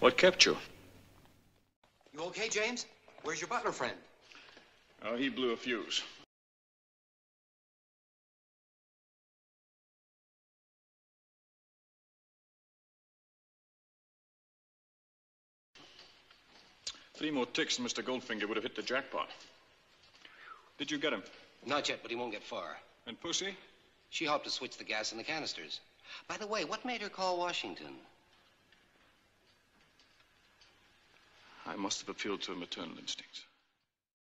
What kept you? You okay, James? Where's your butler friend? Oh, he blew a fuse. Three more ticks and Mr. Goldfinger would have hit the jackpot. Did you get him? Not yet, but he won't get far. And Pussy? She helped to switch the gas in the canisters. By the way, what made her call Washington? I must have appealed to her maternal instincts.